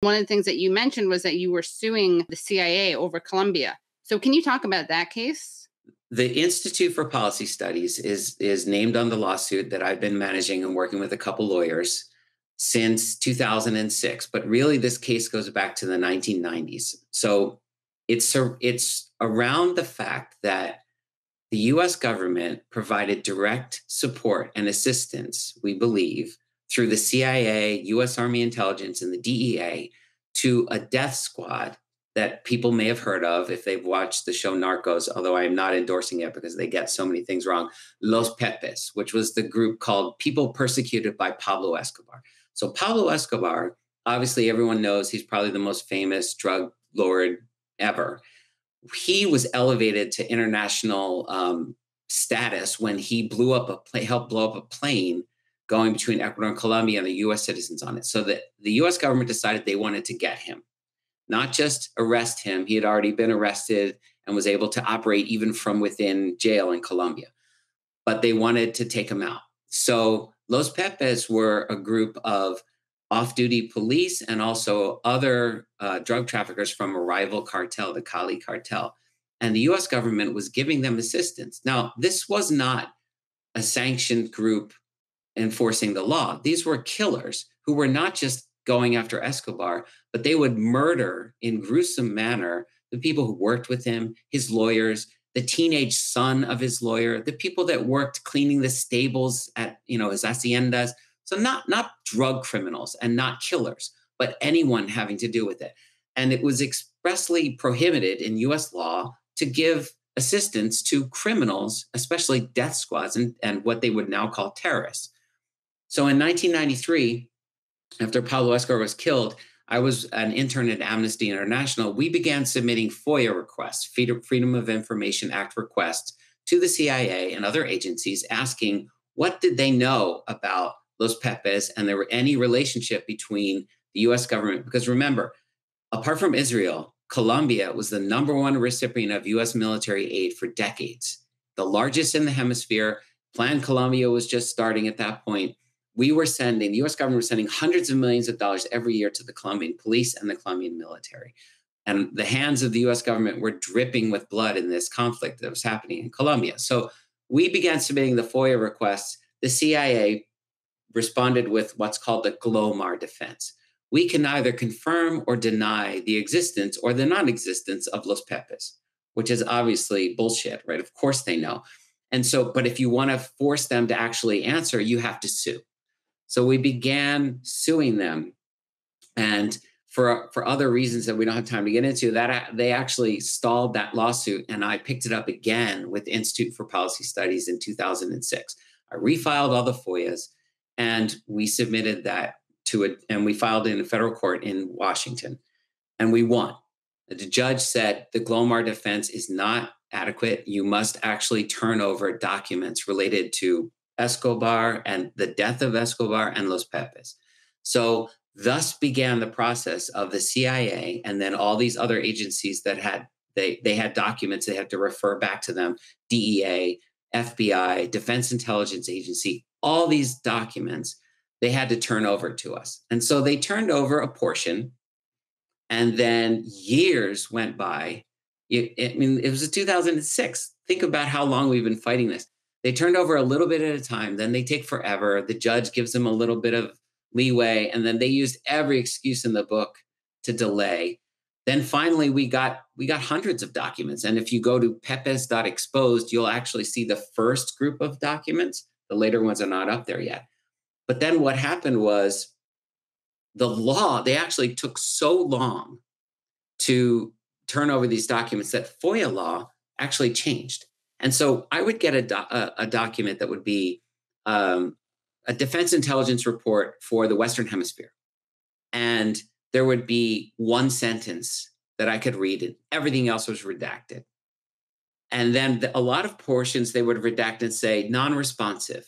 One of the things that you mentioned was that you were suing the CIA over Colombia. So, can you talk about that case? The Institute for Policy Studies is is named on the lawsuit that I've been managing and working with a couple lawyers since 2006. But really, this case goes back to the 1990s. So it's it's around the fact that the U.S. government provided direct support and assistance, we believe, through the CIA, U.S. Army intelligence, and the DEA to a death squad that people may have heard of if they've watched the show Narcos, although I am not endorsing it because they get so many things wrong. Los Pepes, which was the group called People Persecuted by Pablo Escobar. So, Pablo Escobar, obviously, everyone knows he's probably the most famous drug lord ever. He was elevated to international um, status when he blew up a plane, helped blow up a plane going between Ecuador and Colombia and the US citizens on it. So that the US government decided they wanted to get him, not just arrest him. He had already been arrested and was able to operate even from within jail in Colombia, but they wanted to take him out. So Los Pepes were a group of off duty police and also other uh, drug traffickers from a rival cartel, the Cali cartel. And the US government was giving them assistance. Now, this was not a sanctioned group enforcing the law. These were killers who were not just going after Escobar, but they would murder in gruesome manner the people who worked with him, his lawyers, the teenage son of his lawyer, the people that worked cleaning the stables at, you know, his haciendas. So not not drug criminals and not killers, but anyone having to do with it. And it was expressly prohibited in US law to give assistance to criminals, especially death squads and, and what they would now call terrorists. So in 1993, after Pablo Escobar was killed, I was an intern at Amnesty International. We began submitting FOIA requests, Freedom of Information Act requests, to the CIA and other agencies asking what did they know about Los Pepes and there were any relationship between the US government. Because remember, apart from Israel, Colombia was the number one recipient of US military aid for decades, the largest in the hemisphere. Plan Colombia was just starting at that point we were sending, the US government was sending hundreds of millions of dollars every year to the Colombian police and the Colombian military. And the hands of the US government were dripping with blood in this conflict that was happening in Colombia. So we began submitting the FOIA requests. The CIA responded with what's called the GLOMAR defense. We can neither confirm or deny the existence or the non existence of Los Pepes, which is obviously bullshit, right? Of course they know. And so, but if you want to force them to actually answer, you have to sue. So we began suing them. And for, for other reasons that we don't have time to get into, that they actually stalled that lawsuit. And I picked it up again with Institute for Policy Studies in 2006. I refiled all the FOIAs and we submitted that to it, and we filed in a federal court in Washington, and we won. The judge said the Glomar defense is not adequate. You must actually turn over documents related to Escobar and the death of Escobar and Los Pepes. So, thus began the process of the CIA and then all these other agencies that had they they had documents they had to refer back to them DEA, FBI, Defense Intelligence Agency, all these documents they had to turn over to us. And so they turned over a portion and then years went by. I mean, it was 2006. Think about how long we've been fighting this. They turned over a little bit at a time, then they take forever. The judge gives them a little bit of leeway, and then they used every excuse in the book to delay. Then finally we got we got hundreds of documents. And if you go to pepes.exposed, you'll actually see the first group of documents. The later ones are not up there yet. But then what happened was the law, they actually took so long to turn over these documents that FOIA law actually changed. And so I would get a, do- a, a document that would be um, a defense intelligence report for the Western Hemisphere. And there would be one sentence that I could read, and everything else was redacted. And then the, a lot of portions they would redact and say non responsive.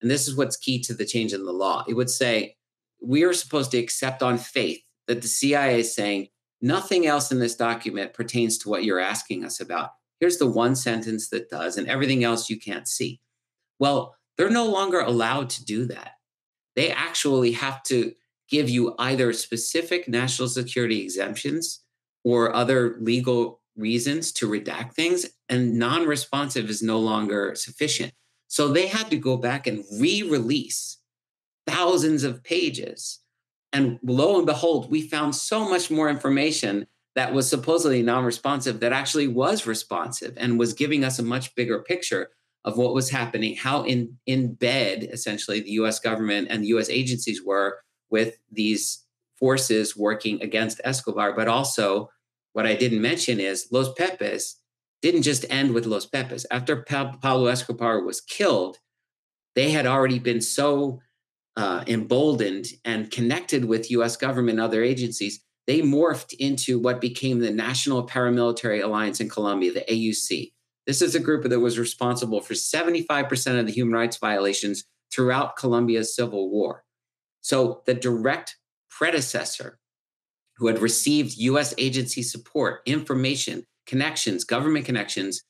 And this is what's key to the change in the law. It would say, we are supposed to accept on faith that the CIA is saying nothing else in this document pertains to what you're asking us about. Here's the one sentence that does, and everything else you can't see. Well, they're no longer allowed to do that. They actually have to give you either specific national security exemptions or other legal reasons to redact things, and non responsive is no longer sufficient. So they had to go back and re release thousands of pages. And lo and behold, we found so much more information that was supposedly non responsive that actually was responsive and was giving us a much bigger picture of what was happening, how in, in bed essentially the US government and the US agencies were with these forces working against Escobar, but also what I didn't mention is Los Pepes didn't just end with Los Pepes. After pa- Pablo Escobar was killed, they had already been so uh, emboldened and connected with US government and other agencies, they morphed into what became the National Paramilitary Alliance in Colombia, the AUC. This is a group that was responsible for 75% of the human rights violations throughout Colombia's civil war. So the direct predecessor who had received US agency support, information, connections, government connections,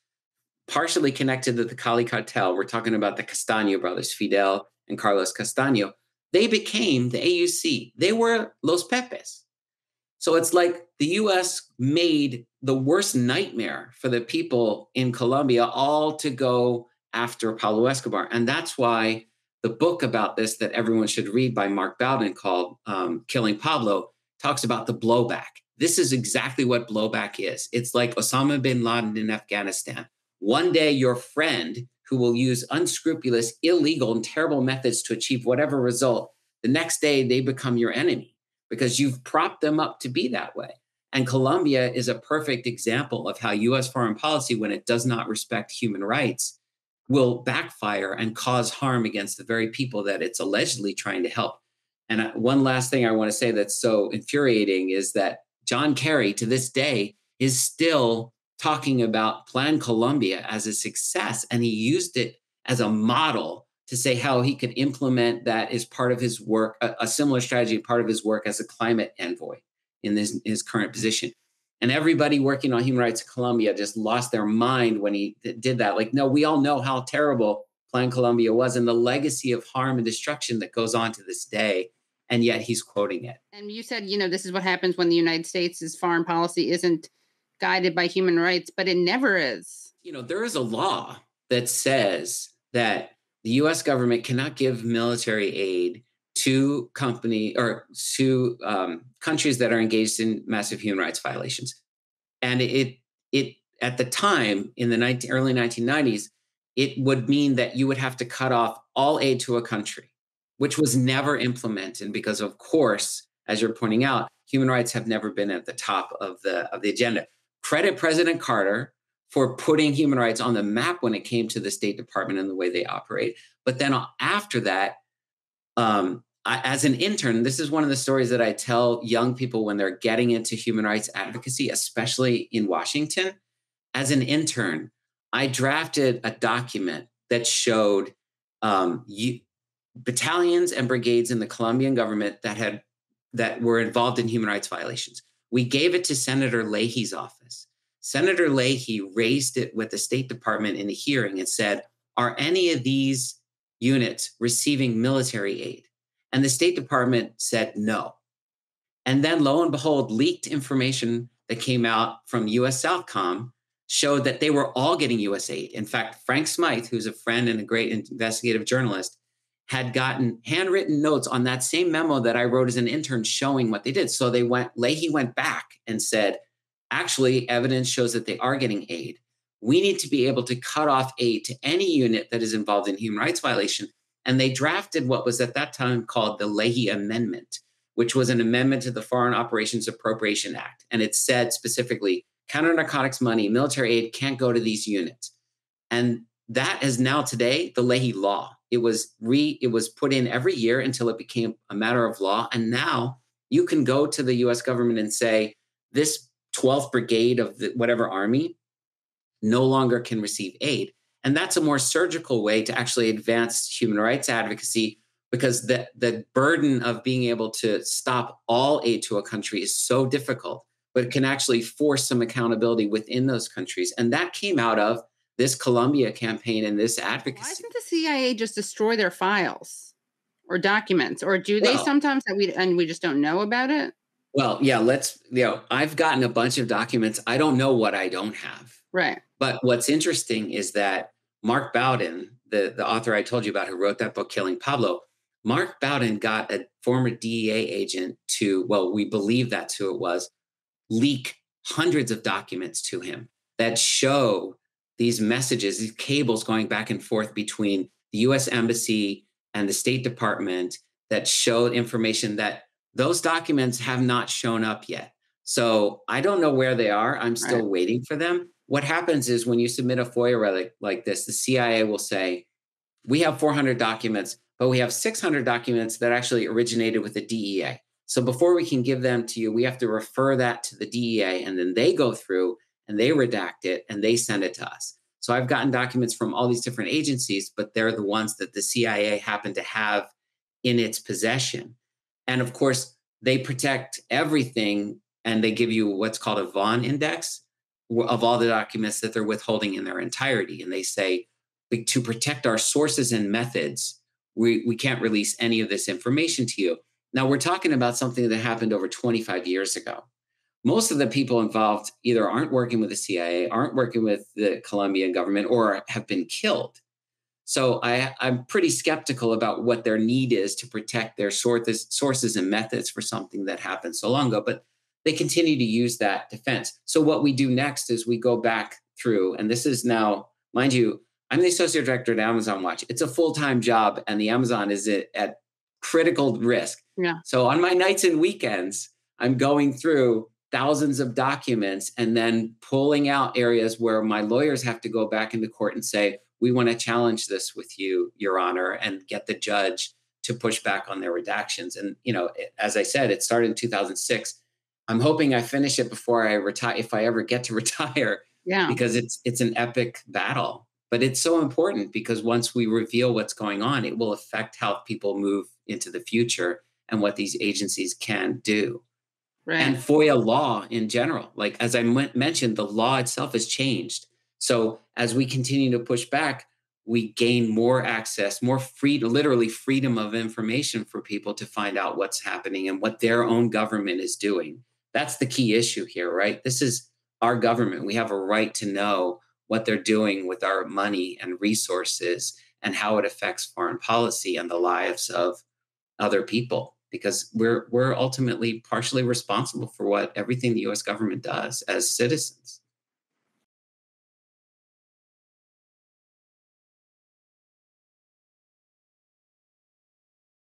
partially connected to the Cali cartel. We're talking about the Castaño brothers, Fidel and Carlos Castaño. They became the AUC. They were Los Pepes. So it's like the US made the worst nightmare for the people in Colombia all to go after Pablo Escobar. And that's why the book about this that everyone should read by Mark Bowden called um, Killing Pablo talks about the blowback. This is exactly what blowback is. It's like Osama bin Laden in Afghanistan. One day, your friend who will use unscrupulous, illegal, and terrible methods to achieve whatever result, the next day they become your enemy because you've propped them up to be that way. And Colombia is a perfect example of how US foreign policy, when it does not respect human rights, will backfire and cause harm against the very people that it's allegedly trying to help. And uh, one last thing I want to say that's so infuriating is that John Kerry, to this day, is still talking about Plan Colombia as a success. And he used it as a model to say how he could implement that as part of his work, a, a similar strategy, part of his work as a climate envoy in this, his current position. And everybody working on human rights in Colombia just lost their mind when he did that. Like, no, we all know how terrible Plan Colombia was and the legacy of harm and destruction that goes on to this day and yet he's quoting it. And you said, you know, this is what happens when the United States' foreign policy isn't guided by human rights, but it never is. You know, there is a law that says that the US government cannot give military aid to company or to um, countries that are engaged in massive human rights violations. And it it at the time in the 19, early 1990s, it would mean that you would have to cut off all aid to a country which was never implemented because, of course, as you're pointing out, human rights have never been at the top of the of the agenda. Credit President Carter for putting human rights on the map when it came to the State Department and the way they operate. But then after that, um, I, as an intern, this is one of the stories that I tell young people when they're getting into human rights advocacy, especially in Washington. As an intern, I drafted a document that showed um, you, battalions and brigades in the Colombian government that had that were involved in human rights violations. We gave it to Senator Leahy's office. Senator Leahy raised it with the State Department in a hearing and said, "Are any of these units receiving military aid?" And the State Department said no. And then lo and behold, leaked information that came out from US Southcom showed that they were all getting US aid. In fact, Frank Smyth, who's a friend and a great investigative journalist, had gotten handwritten notes on that same memo that I wrote as an intern showing what they did. So they went, Leahy went back and said, actually, evidence shows that they are getting aid. We need to be able to cut off aid to any unit that is involved in human rights violation. And they drafted what was at that time called the Leahy Amendment, which was an amendment to the Foreign Operations Appropriation Act. And it said specifically counter narcotics money, military aid can't go to these units. And that is now today the Leahy law. It was re it was put in every year until it became a matter of law. And now you can go to the US government and say, this 12th brigade of the, whatever army no longer can receive aid. And that's a more surgical way to actually advance human rights advocacy because the, the burden of being able to stop all aid to a country is so difficult, but it can actually force some accountability within those countries. And that came out of this Colombia campaign and this advocacy. Why doesn't the CIA just destroy their files? or documents, or do they Well- sometimes that we and we just don't know about it? Well, yeah, let's, you know, I've gotten a bunch of documents. I don't know what I don't have. Right. But what's interesting is that Mark Bowden, the, the author I told you about who wrote that book, Killing Pablo, Mark Bowden got a former DEA agent to, well, we believe that's who it was, leak hundreds of documents to him that show these messages, these cables going back and forth between the US Embassy and the State Department that showed information that those documents have not shown up yet. So I don't know where they are. I'm still Right. waiting for them. What happens is when you submit a FOIA relic like this, the CIA will say, We have 400 documents, but we have 600 documents that actually originated with the DEA. So before we can give them to you, we have to refer that to the DEA, and then they go through and they redact it and they send it to us. So I've gotten documents from all these different agencies, but they're the ones that the CIA happen to have in its possession. And of course, they protect everything and they give you what's called a Vaughn index of all the documents that they're withholding in their entirety. And they say, to protect our sources and methods, we, we can't release any of this information to you. Now, we're talking about something that happened over 25 years ago. Most of the people involved either aren't working with the CIA, aren't working with the Colombian government, or have been killed. So I, I'm pretty skeptical about what their need is to protect their sources, sources and methods for something that happened so long ago. But they continue to use that defense. So what we do next is we go back through, and this is now, mind you, I'm the associate director at Amazon Watch. It's a full time job, and the Amazon is at, at critical risk. Yeah. So on my nights and weekends, I'm going through thousands of documents and then pulling out areas where my lawyers have to go back into court and say, we want to challenge this with you, Your Honor, and get the judge to push back on their redactions. And, you know, it- as I said, it started in 2006. I'm hoping I finish it before I retire, if I ever get to retire, Yeah. because it's it's an epic battle. But it's so important because once we reveal what's going on, it will affect how people move into the future and what these agencies can do Right. and FOIA law in general. Like as I mentioned, the law itself has changed. So as we continue to push back, we gain more access, more free, literally freedom of information for people to find out what's happening and what their own government is doing. That's the key issue here, right? This is our government. We have a right to know what they're doing with our money and resources and how it affects foreign policy and the lives of other people because we're we're ultimately partially responsible for what everything the US government does as citizens.